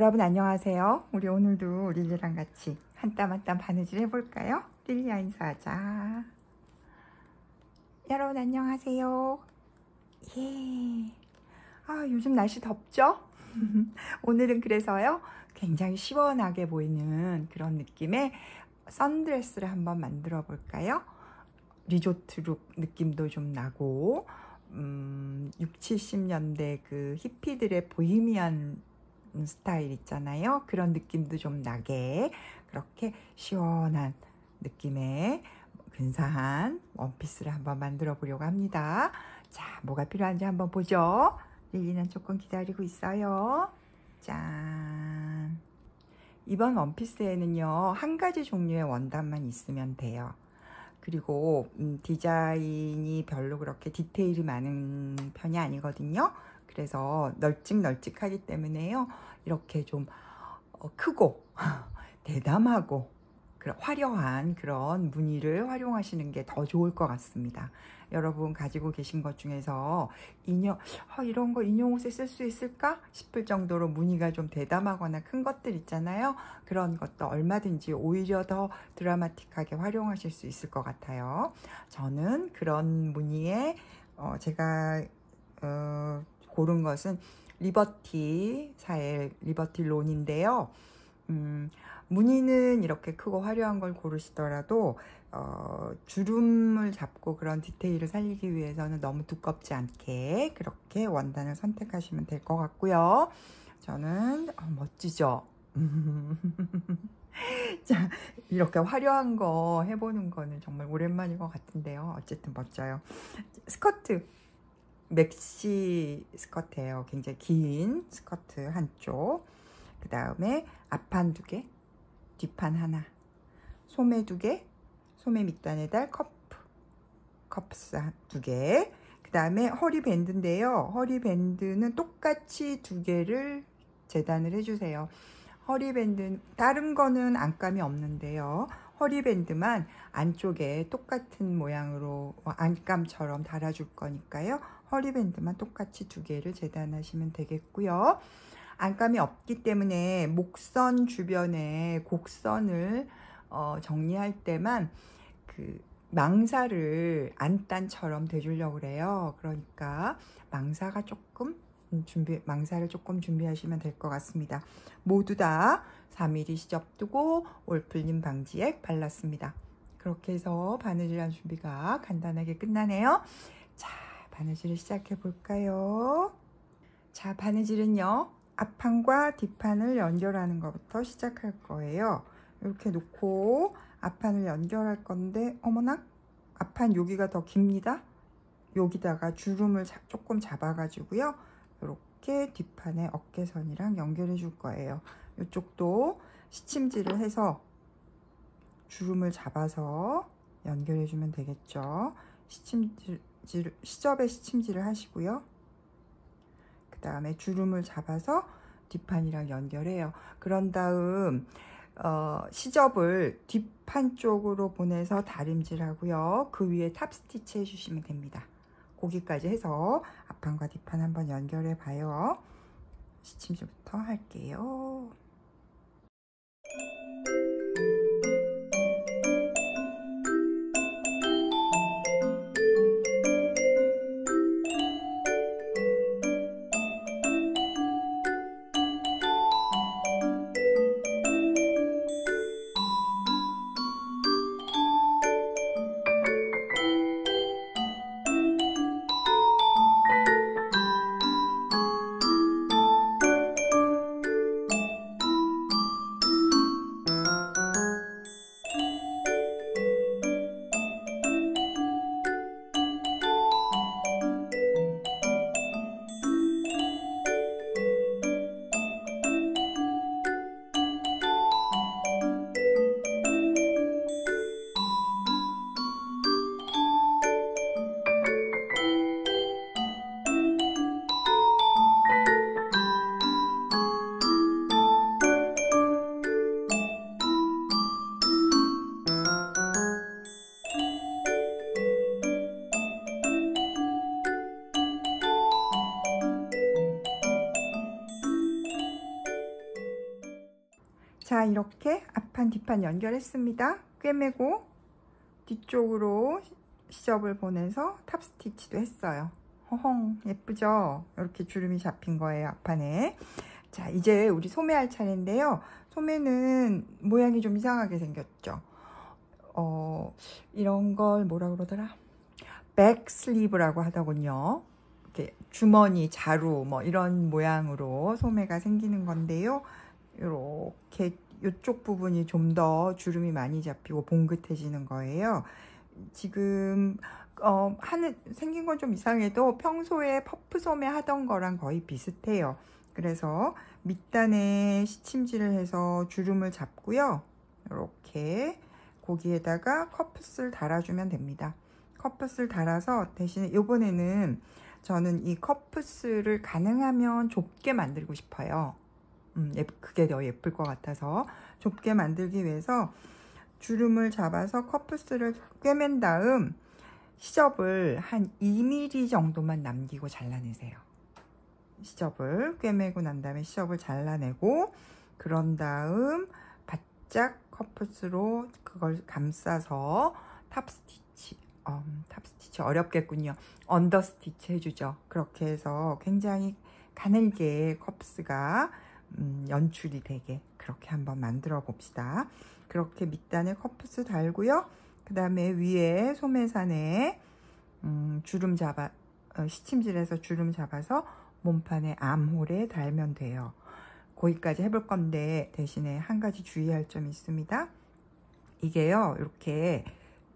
여러분 안녕하세요. 우리 오늘도 릴리랑 같이 한 땀 한 땀 바느질 해볼까요? 릴리야 인사하자. 여러분 안녕하세요. 예. 아 요즘 날씨 덥죠? 오늘은 그래서요 굉장히 시원하게 보이는 그런 느낌의 선드레스를 한번 만들어 볼까요? 리조트 룩 느낌도 좀 나고 음, 6, 70년대 그 히피들의 보헤미안 스타일 있잖아요. 그런 느낌도 좀 나게 그렇게 시원한 느낌의 근사한 원피스를 한번 만들어 보려고 합니다. 자, 뭐가 필요한지 한번 보죠. 릴리는 조금 기다리고 있어요. 짠. 이번 원피스에는요, 한 가지 종류의 원단만 있으면 돼요. 그리고 음, 디자인이 별로 그렇게 디테일이 많은 편이 아니거든요. 그래서 널찍널찍하기 때문에요. 이렇게 좀 어, 크고 대담하고 화려한 그런 무늬를 활용하시는 게 더 좋을 것 같습니다. 여러분 가지고 계신 것 중에서 인형 어, 이런 거 인형 옷에 쓸 수 있을까 싶을 정도로 무늬가 좀 대담하거나 큰 것들 있잖아요. 그런 것도 얼마든지 오히려 더 드라마틱하게 활용하실 수 있을 것 같아요. 저는 그런 무늬에 어, 제가 어, 고른 것은 리버티 사의 리버티 론인데요. 음, 무늬는 이렇게 크고 화려한 걸 고르시더라도 어, 주름을 잡고 그런 디테일을 살리기 위해서는 너무 두껍지 않게 그렇게 원단을 선택하시면 될 것 같고요. 저는 어, 멋지죠? 자, 이렇게 화려한 거 해보는 거는 정말 오랜만인 것 같은데요. 어쨌든 멋져요. 스커트 맥시 스커트예요. 굉장히 긴 스커트 한쪽. 그 다음에 앞판 두 개, 뒷판 하나, 소매 두 개, 소매 밑단에 달 커프, 커프스 두 개. 그 다음에 허리 밴드인데요. 허리 밴드는 똑같이 두 개를 재단을 해주세요. 허리 밴드 다른 거는 안감이 없는데요. 허리 밴드만 안쪽에 똑같은 모양으로 안감처럼 달아줄 거니까요. 허리밴드만 똑같이 두 개를 재단하시면 되겠고요. 안감이 없기 때문에 목선 주변에 곡선을 어, 정리할 때만 그 망사를 안단처럼 대주려고 그래요. 그러니까 망사가 조금 준비 망사를 조금 준비하시면 될 것 같습니다. 모두 다 3mm 시접 두고 올풀림 방지액 발랐습니다. 그렇게 해서 바느질한 준비가 간단하게 끝나네요. 자, 바느질을 시작해 볼까요? 자, 바느질은요. 앞판과 뒷판을 연결하는 것부터 시작할 거예요. 이렇게 놓고 앞판을 연결할 건데 어머나 앞판 여기가 더 깁니다. 여기다가 주름을 조금 잡아가지고요. 이렇게 뒷판에 어깨선이랑 연결해 줄 거예요. 이쪽도 시침질을 해서 주름을 잡아서 연결해 주면 되겠죠. 시침질, 시접에 시침질을 하시고요. 그 다음에 주름을 잡아서 뒷판이랑 연결해요. 그런 다음 어, 시접을 뒷판 쪽으로 보내서 다림질 하고요. 그 위에 top stitch 해주시면 됩니다. 거기까지 해서 앞판과 뒷판 한번 연결해 봐요. 시침질부터 할게요. 이렇게 앞판 뒷판 연결했습니다. 꿰매고 뒤쪽으로 시접을 보내서 top stitch도 했어요. 허헝 예쁘죠? 이렇게 주름이 잡힌 거예요 앞판에. 자 이제 우리 소매할 차례인데요. 소매는 모양이 좀 이상하게 생겼죠. 어 이런 걸 뭐라 그러더라? bag sleeve라고 하더군요. 이렇게 주머니, 자루 뭐 이런 모양으로 소매가 생기는 건데요. 이렇게 이쪽 부분이 좀 더 주름이 많이 잡히고 봉긋해지는 거예요. 지금 어, 하는 생긴 건 좀 이상해도 평소에 퍼프 소매 하던 거랑 거의 비슷해요. 그래서 밑단에 시침질을 해서 주름을 잡고요. 이렇게 고기에다가 커프스를 달아주면 됩니다. 커프스를 달아서 대신에 이번에는 저는 이 커프스를 가능하면 좁게 만들고 싶어요. 음, 그게 더 예쁠 것 같아서 좁게 만들기 위해서 주름을 잡아서 커프스를 꿰맨 다음 시접을 한 2mm 정도만 남기고 잘라내세요. 시접을 꿰매고 난 다음에 시접을 잘라내고 그런 다음 바짝 커프스로 그걸 감싸서 top stitch 음, top stitch 어렵겠군요. under stitch 해주죠. 그렇게 해서 굉장히 가늘게 컵스가 음, 연출이 되게 그렇게 한번 만들어 봅시다. 그렇게 밑단에 커프스 달고요. 그 다음에 위에 소매산에 음, 주름 잡아 어, 시침질해서 주름 잡아서 몸판에 암홀에 달면 돼요. 거기까지 해볼 건데 대신에 한 가지 주의할 점이 있습니다. 이게요 이렇게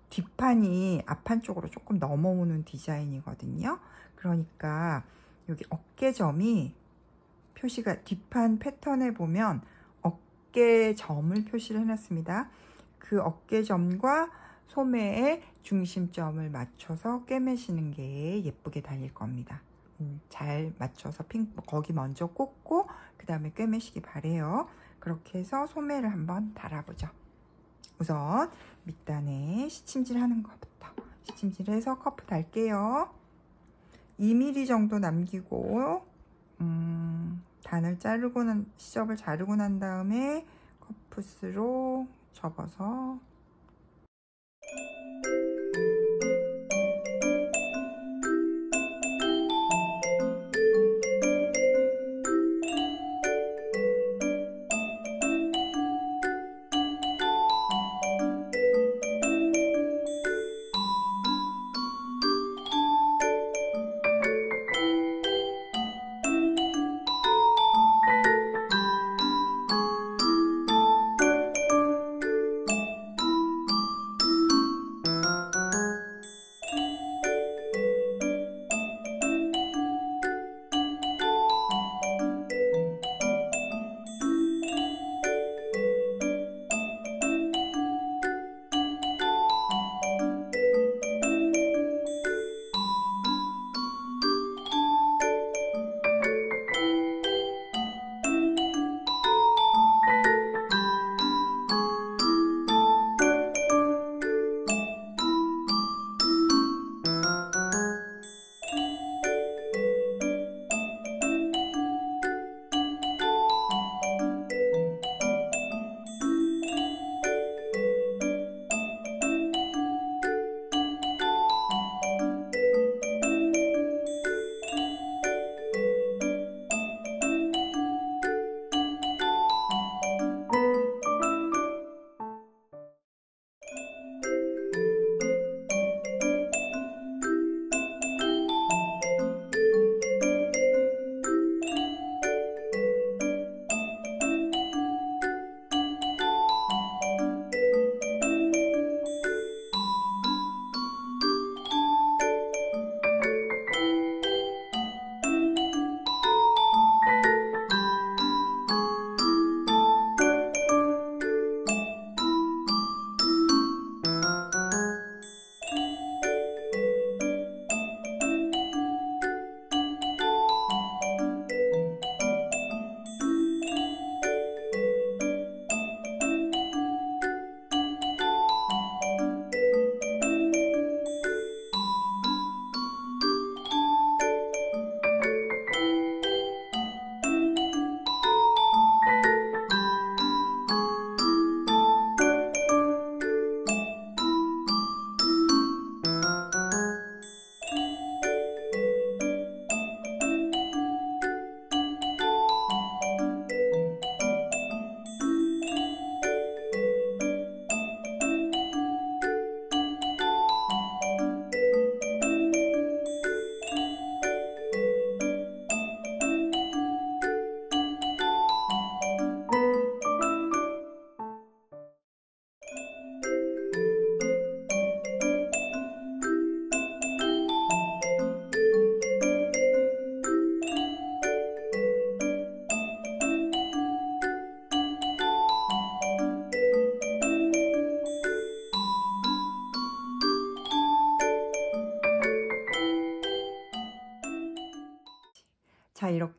뒷판이 앞판 쪽으로 조금 넘어오는 디자인이거든요. 그러니까 여기 어깨점이 표시가 뒷판 패턴에 보면 어깨점을 표시를 해놨습니다. 그 어깨점과 소매의 중심점을 맞춰서 꿰매시는 게 예쁘게 달릴 겁니다. 음, 잘 맞춰서 핑 거기 먼저 꽂고 그 다음에 꿰매시기 바래요. 그렇게 해서 소매를 한번 달아보죠. 우선 밑단에 시침질 하는 것부터 시침질해서 커프 달게요. 2mm 정도 남기고 음, 단을 자르고 난 시접을 자르고 난 다음에 커프스로 접어서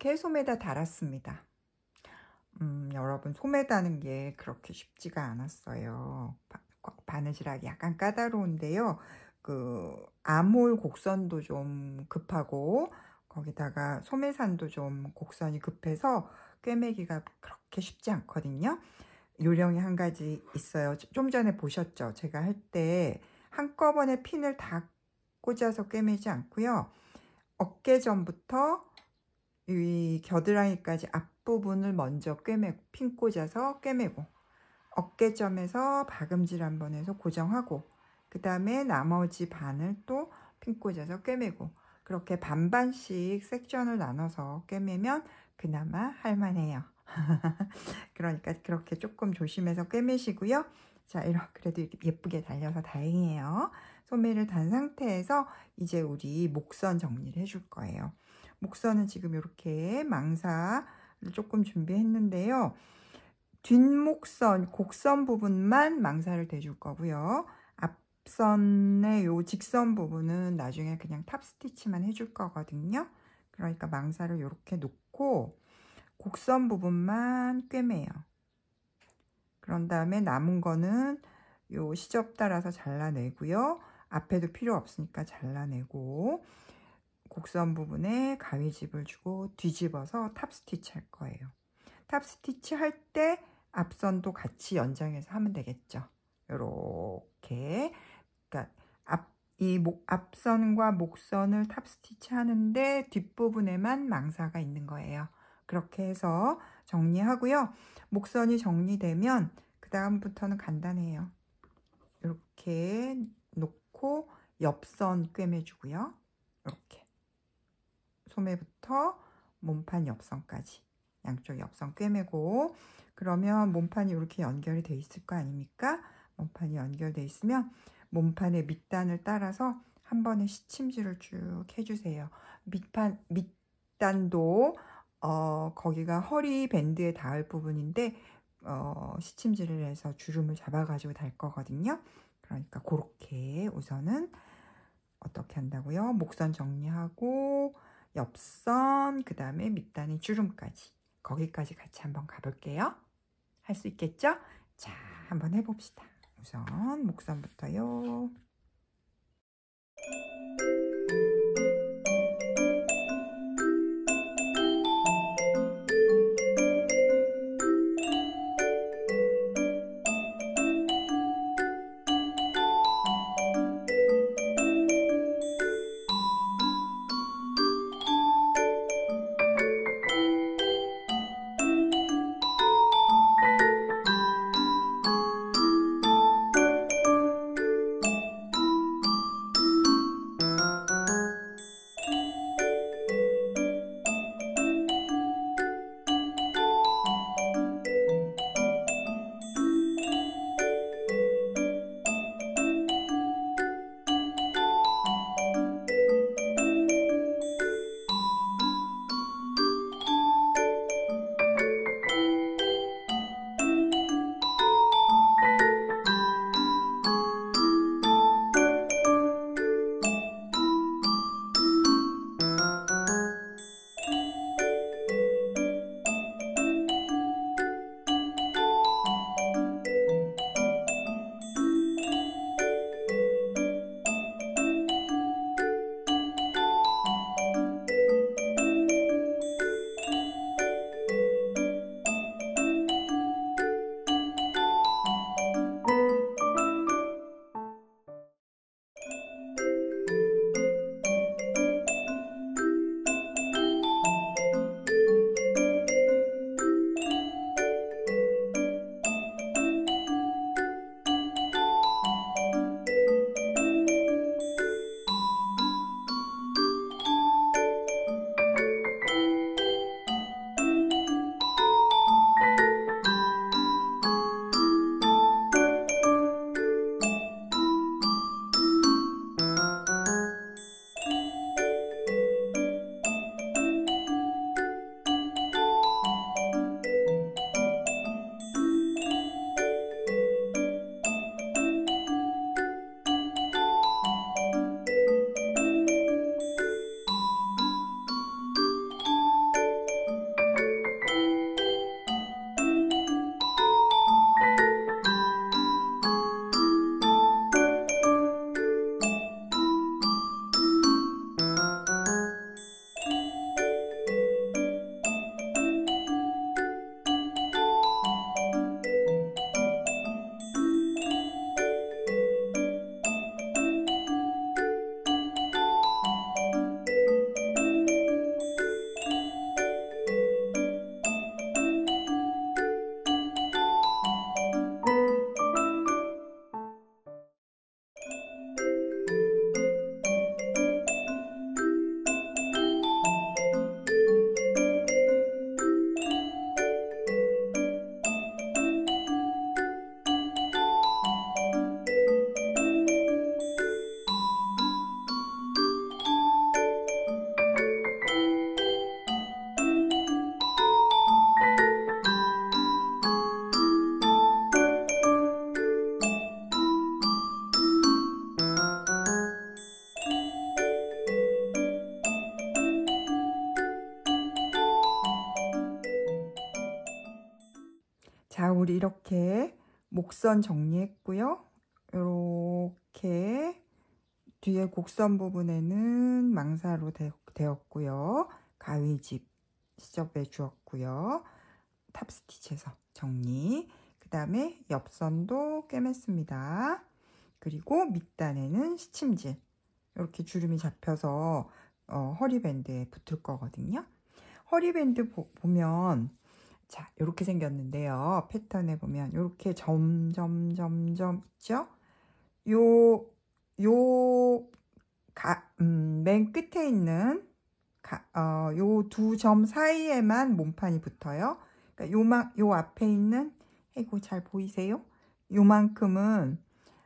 이렇게 솜에다 달았습니다. 음, 여러분 솜에 다는 게 그렇게 쉽지가 않았어요. 바느질하기 약간 까다로운데요. 그 암홀 곡선도 좀 급하고 거기다가 소매산도 좀 곡선이 급해서 꿰매기가 그렇게 쉽지 않거든요. 요령이 한 가지 있어요. 좀 전에 보셨죠? 제가 할 때 한꺼번에 핀을 다 꽂아서 꿰매지 않고요. 어깨 전부터 이 겨드랑이까지 앞부분을 먼저 꿰매고 핀 꽂아서 꿰매고 어깨점에서 박음질 한 번 해서 고정하고 그 다음에 나머지 반을 또 핀 꽂아서 꿰매고 그렇게 반반씩 섹션을 나눠서 꿰매면 그나마 할만해요. 그러니까 그렇게 조금 조심해서 꿰매시고요. 자, 이렇게 그래도 예쁘게 달려서 다행이에요. 소매를 단 상태에서 이제 우리 목선 정리를 해줄 거예요. 목선은 지금 이렇게 망사를 조금 준비했는데요. 뒷목선, 곡선 부분만 망사를 대줄 거고요. 앞선의 요 직선 부분은 나중에 그냥 top stitch만 해줄 거거든요. 그러니까 망사를 이렇게 놓고 곡선 부분만 꿰매요. 그런 다음에 남은 거는 요 시접 따라서 잘라내고요. 앞에도 필요 없으니까 잘라내고 곡선 부분에 가위집을 주고 뒤집어서 top stitch 할 거예요. top stitch 할 때 앞선도 같이 연장해서 하면 되겠죠. 이렇게 그러니까 앞, 이 목, 앞선과 목선을 top stitch 하는데 뒷부분에만 망사가 있는 거예요. 그렇게 해서 정리하고요. 목선이 정리되면 그 다음부터는 간단해요. 이렇게 놓고 옆선 꿰매주고요. 이렇게 소매부터 몸판 옆선까지 양쪽 옆선 꿰매고 그러면 몸판이 이렇게 연결이 돼 있을 거 아닙니까? 몸판이 연결돼 있으면 몸판의 밑단을 따라서 한 번에 시침질을 쭉 해주세요. 밑판 밑단도 어, 거기가 허리 밴드에 닿을 부분인데 어, 시침질을 해서 주름을 잡아가지고 달 거거든요. 그러니까 그렇게 우선은 어떻게 한다고요? 목선 정리하고 옆선 그 다음에 밑단의 주름까지 거기까지 같이 한번 가볼게요. 할 수 있겠죠? 자 한번 해봅시다. 우선 목선부터요. 목선 정리했고요. 이렇게 뒤에 곡선 부분에는 망사로 되었고요. 가위집 시접해 주었고요. 탑스티치에서 정리. 그 다음에 옆선도 꿰맸습니다. 그리고 밑단에는 시침질. 이렇게 주름이 잡혀서 어, 허리밴드에 붙을 거거든요. 허리밴드 보, 면 자, 이렇게 생겼는데요. 패턴에 보면 이렇게 점점 점점 있죠? 요 요 가, 음, 맨 끝에 있는 어, 요 두 점 사이에만 몸판이 붙어요. 그러니까 요만 요 앞에 있는 이거 잘 보이세요? 요만큼은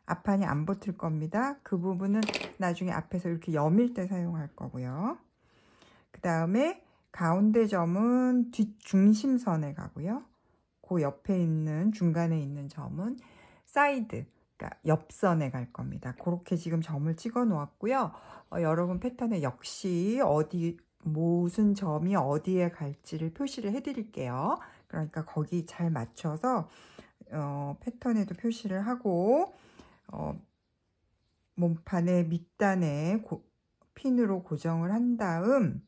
앞판이 안 붙을 겁니다. 그 부분은 나중에 앞에서 이렇게 여밀 때 사용할 거고요. 그 다음에 가운데 점은 뒷중심선에 가고요. 그 옆에 있는 중간에 있는 점은 사이드, 그러니까 옆선에 갈 겁니다. 그렇게 지금 점을 찍어 놓았고요. 어, 여러분 패턴에 역시 어디 무슨 점이 어디에 갈지를 표시를 해 드릴게요. 그러니까 거기 잘 맞춰서 어, 패턴에도 표시를 하고 어, 몸판의 밑단에 고, 핀으로 고정을 한 다음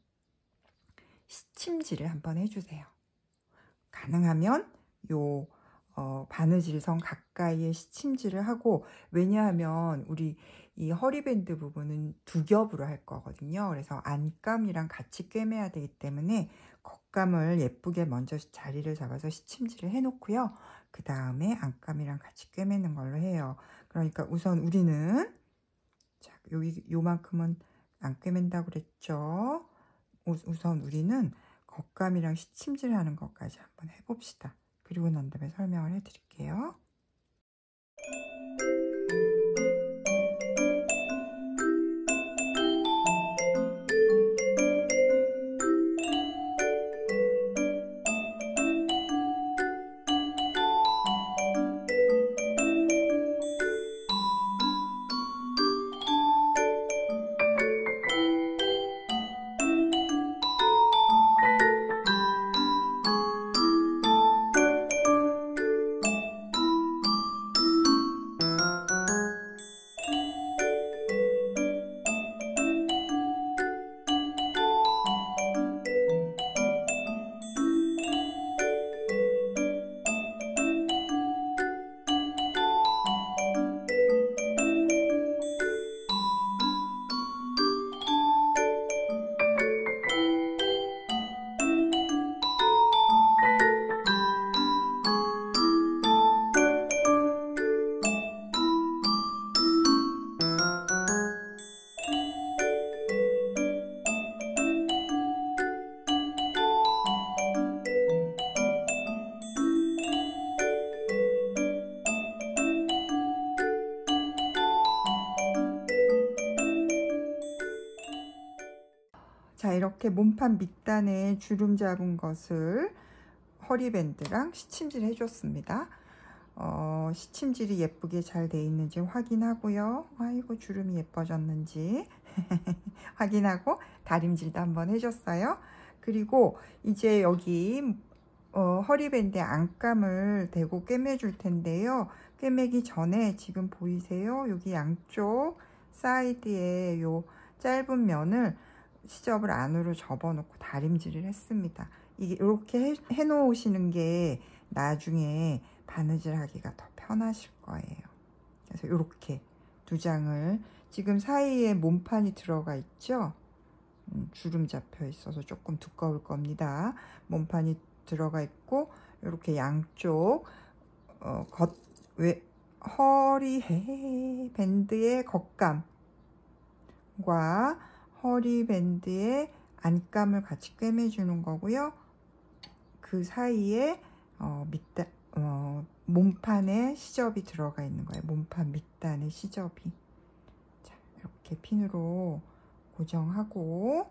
시침질을 한번 해주세요. 가능하면 요 어, 바느질선 가까이에 시침질을 하고 왜냐하면 우리 이 허리밴드 부분은 두 겹으로 할 거거든요. 그래서 안감이랑 같이 꿰매야 되기 때문에 겉감을 예쁘게 먼저 자리를 잡아서 시침질을 해놓고요. 그 다음에 안감이랑 같이 꿰매는 걸로 해요. 그러니까 우선 우리는 자 여기 요만큼은 안 꿰맨다고 그랬죠. 우선 우리는 겉감이랑 시침질하는 것까지 한번 해봅시다. 그리고 난 다음에 설명을 해드릴게요. 이렇게 몸판 밑단에 주름 잡은 것을 허리밴드랑 시침질 해줬습니다. 어, 시침질이 예쁘게 잘 돼 있는지 확인하고요. 아이고 주름이 예뻐졌는지 확인하고 다림질도 한번 해줬어요. 그리고 이제 여기 어, 허리밴드에 안감을 대고 꿰매줄 텐데요. 꿰매기 전에 지금 보이세요? 여기 양쪽 사이드에 요 짧은 면을 시접을 안으로 접어놓고 다림질을 했습니다. 이게 이렇게 해, 해 놓으시는 게 나중에 바느질 하기가 더 편하실 거예요. 그래서 이렇게 두 장을 지금 사이에 몸판이 들어가 있죠. 음, 주름 잡혀 있어서 조금 두꺼울 겁니다. 몸판이 들어가 있고 이렇게 양쪽 어, 겉, 왜, 허리 밴드의 겉감과 허리밴드에 안감을 같이 꿰매주는 거고요. 그 사이에 어, 밑단, 어, 몸판에 시접이 들어가 있는 거예요. 몸판 밑단에 시접이. 자, 이렇게 핀으로 고정하고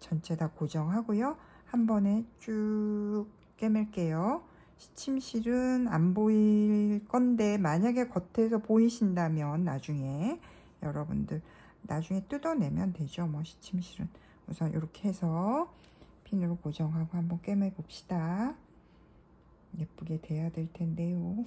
전체 다 고정하고요. 한 번에 쭉 꿰맬게요. 시침실은 안 보일 건데 만약에 겉에서 보이신다면 나중에 여러분들 나중에 뜯어내면 되죠. 뭐 시침실은 우선 이렇게 해서 핀으로 고정하고 한번 꿰매 봅시다. 예쁘게 돼야 될 텐데요.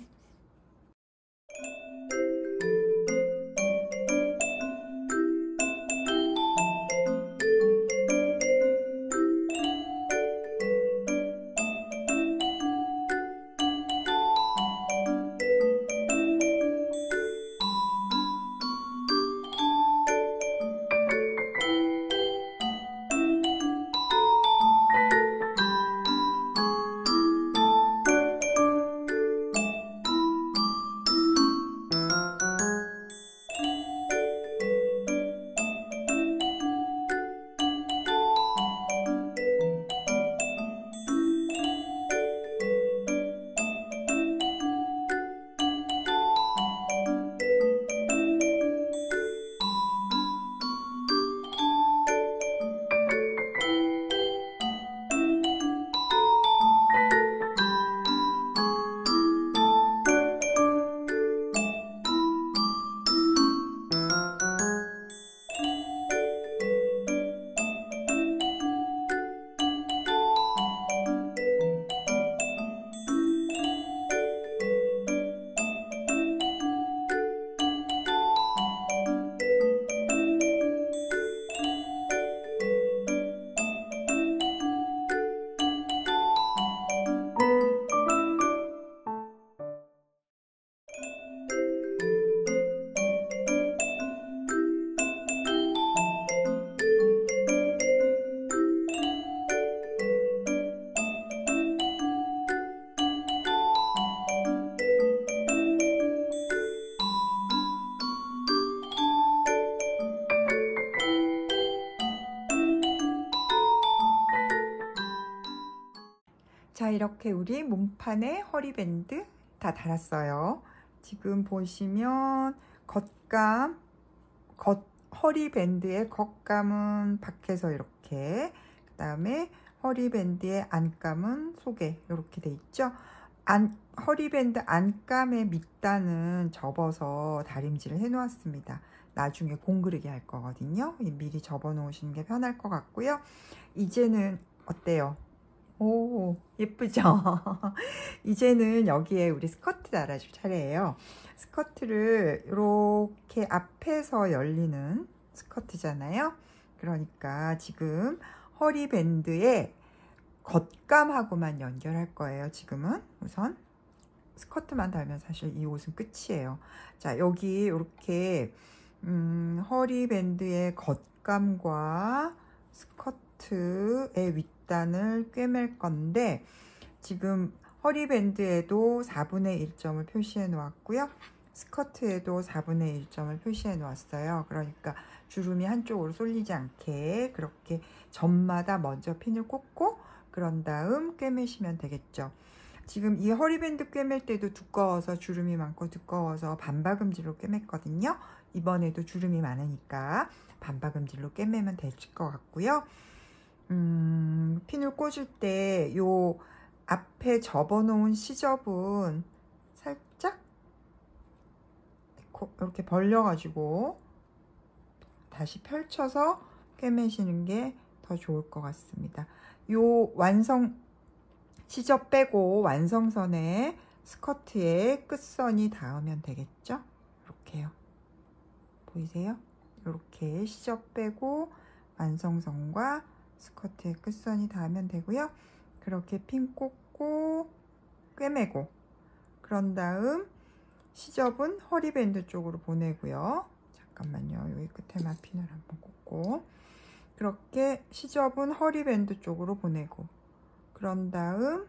이렇게 우리 몸판에 허리밴드 다 달았어요. 지금 보시면 겉감 겉 허리밴드의 겉감은 밖에서 이렇게 그 다음에 허리밴드의 안감은 속에 이렇게 돼 있죠. 안, 허리밴드 안감의 밑단은 접어서 다림질을 해 놓았습니다. 나중에 공그르기 할 거거든요. 미리 접어 놓으시는 게 편할 것 같고요. 이제는 어때요 오 예쁘죠? 이제는 여기에 우리 스커트 달아줄 차례예요. 스커트를 이렇게 앞에서 열리는 스커트잖아요. 그러니까 지금 허리밴드에 겉감하고만 연결할 거예요 지금은. 우선 스커트만 달면 사실 이 옷은 끝이에요. 자 여기 이렇게 음, 허리밴드의 겉감과 스커트의 윗 단을 꿰맬 건데 지금 허리밴드에도 4분의 1점을 표시해 놓았고요. 스커트에도 4분의 1점을 표시해 놓았어요. 그러니까 주름이 한쪽으로 쏠리지 않게 그렇게 점마다 먼저 핀을 꽂고 그런 다음 꿰매시면 되겠죠. 지금 이 허리밴드 꿰맬 때도 두꺼워서 주름이 많고 두꺼워서 반박음질로 꿰맸거든요. 이번에도 주름이 많으니까 반박음질로 꿰매면 될 것 같고요. 음, 핀을 꽂을 때 요 앞에 접어놓은 시접은 살짝 이렇게 벌려가지고 다시 펼쳐서 꿰매시는 게 더 좋을 것 같습니다. 요 완성 시접 빼고 완성선에 스커트에 끝선이 닿으면 되겠죠? 이렇게요. 보이세요? 이렇게 시접 빼고 완성선과 스커트의 끝선이 닿으면 되고요. 그렇게 핀 꽂고 꿰매고 그런 다음 시접은 허리밴드 쪽으로 보내고요. 잠깐만요. 여기 끝에만 핀을 한번 꽂고 그렇게 시접은 허리밴드 쪽으로 보내고 그런 다음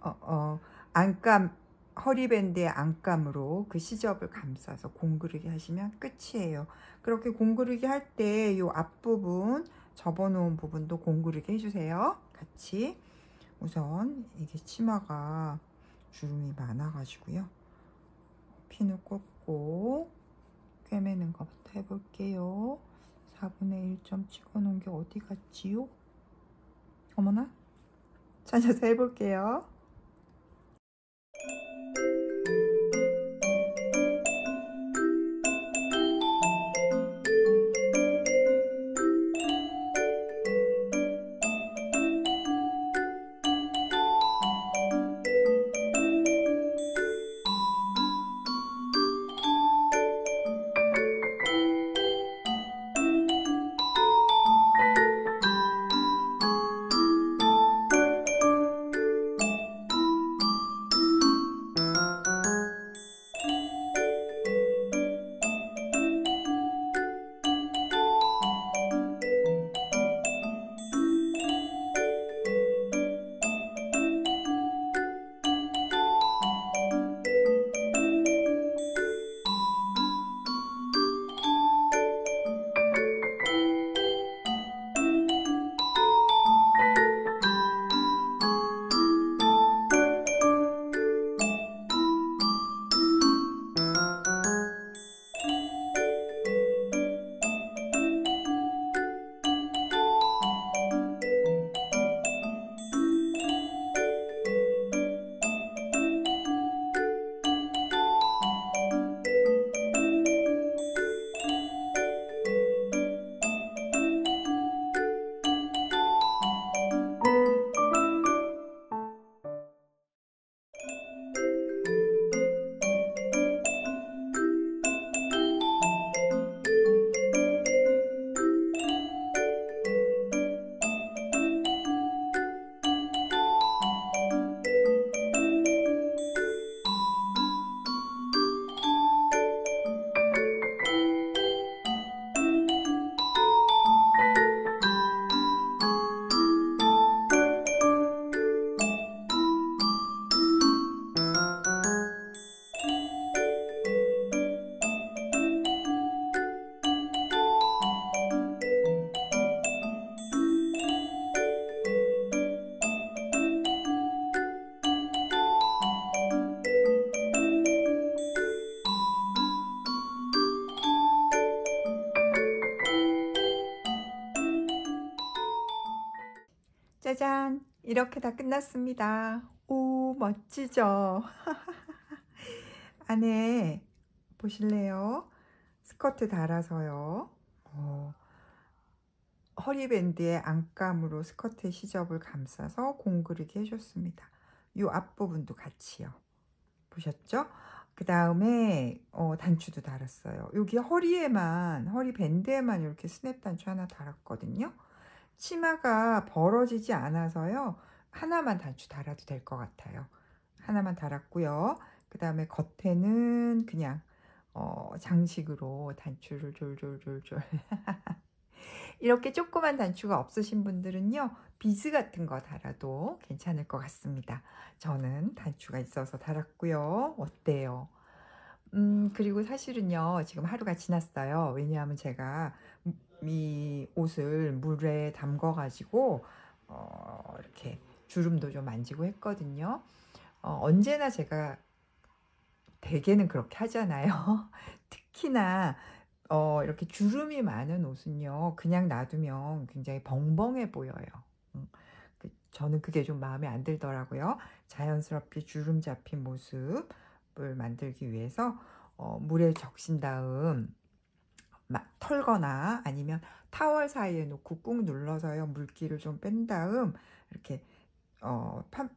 어, 어, 안감 허리밴드의 안감으로 그 시접을 감싸서 공그르기 하시면 끝이에요. 그렇게 공그르기 할 때 이 앞부분 접어놓은 부분도 공구르게 해주세요. 같이 우선 이게 치마가 주름이 많아가지고요. 핀을 꽂고 꿰매는 것부터 해볼게요. 4분의 1점 찍어놓은 게 어디 갔지요? 어머나 찾아서 해볼게요. 이렇게 다 끝났습니다. 오, 멋지죠? 안에 보실래요? 스커트 달아서요. 어, 허리밴드에 안감으로 스커트의 시접을 감싸서 공그르게 해줬습니다. 이 앞부분도 같이요. 보셨죠? 그 다음에 어, 단추도 달았어요. 여기 허리에만 허리 밴드에만 이렇게 스냅 단추 하나 달았거든요. 치마가 벌어지지 않아서요. 하나만 단추 달아도 될 것 같아요. 하나만 달았고요. 그 다음에 겉에는 그냥 어, 장식으로 단추를 졸졸졸졸 이렇게 조그만 단추가 없으신 분들은요 비즈 같은 거 달아도 괜찮을 것 같습니다 저는 단추가 있어서 달았고요 어때요 음 그리고 사실은요 지금 하루가 지났어요 왜냐하면 제가 이 옷을 물에 담궈 가지고 어, 이렇게 주름도 좀 만지고 했거든요 어, 언제나 제가 대개는 그렇게 하잖아요 특히나 어, 이렇게 주름이 많은 옷은요, 그냥 놔두면 굉장히 벙벙해 보여요. 음, 그, 저는 그게 좀 마음에 안 들더라고요. 자연스럽게 주름 잡힌 모습을 만들기 위해서 어, 물에 적신 다음 막 털거나 아니면 타월 사이에 놓고 꾹 눌러서요 물기를 좀 뺀 다음 이렇게 어, 판,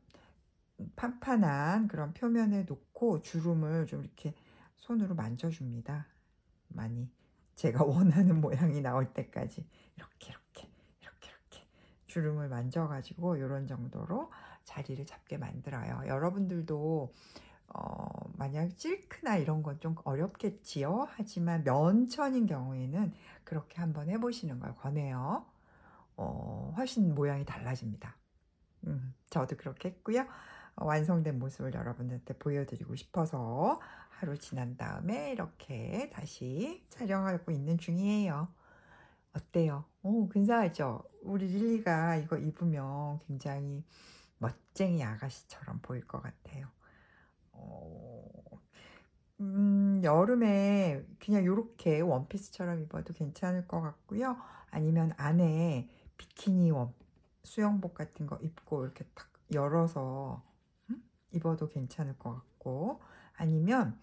판판한 그런 표면에 놓고 주름을 좀 이렇게 손으로 만져줍니다. 많이 제가 원하는 모양이 나올 때까지 이렇게 이렇게 이렇게 이렇게 주름을 만져가지고 이런 정도로 자리를 잡게 만들어요. 여러분들도 어, 만약 실크나 이런 건 좀 어렵겠지요. 하지만 면천인 경우에는 그렇게 한번 해보시는 걸 권해요. 어, 훨씬 모양이 달라집니다. 음, 저도 그렇게 했고요. 어, 완성된 모습을 여러분들한테 보여드리고 싶어서 하루 지난 다음에 이렇게 다시 촬영하고 있는 중이에요. 어때요? 오, 근사하죠? 우리 릴리가 이거 입으면 굉장히 멋쟁이 아가씨처럼 보일 것 같아요. 어, 음, 여름에 그냥 이렇게 원피스처럼 입어도 괜찮을 것 같고요. 아니면 안에 비키니 원, 수영복 같은 거 입고 이렇게 탁 열어서 음? 입어도 괜찮을 것 같고 아니면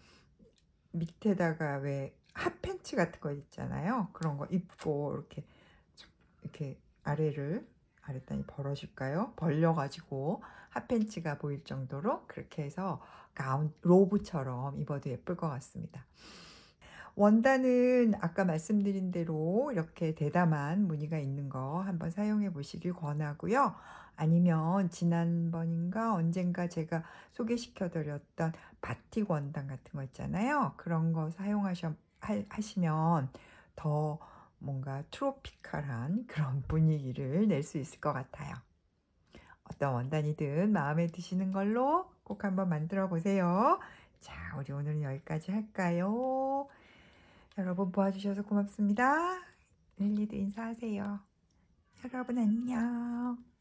밑에다가 왜 핫팬츠 같은 거 있잖아요. 그런 거 입고 이렇게 이렇게 아래를 아랫단이 벌어질까요? 벌려가지고 핫팬츠가 보일 정도로 그렇게 해서 가운 로브처럼 입어도 예쁠 것 같습니다. 원단은 아까 말씀드린 대로 이렇게 대담한 무늬가 있는 거 한번 사용해 보시길 권하고요. 아니면 지난번인가 언젠가 제가 소개시켜 드렸던 바틱 원단 같은 거 있잖아요. 그런 거 사용하시면 더 뭔가 트로피칼한 그런 분위기를 낼 수 있을 것 같아요. 어떤 원단이든 마음에 드시는 걸로 꼭 한번 만들어 보세요. 자, 우리 오늘은 여기까지 할까요? 여러분 도와주셔서 고맙습니다. 릴리도 인사하세요. 여러분 안녕.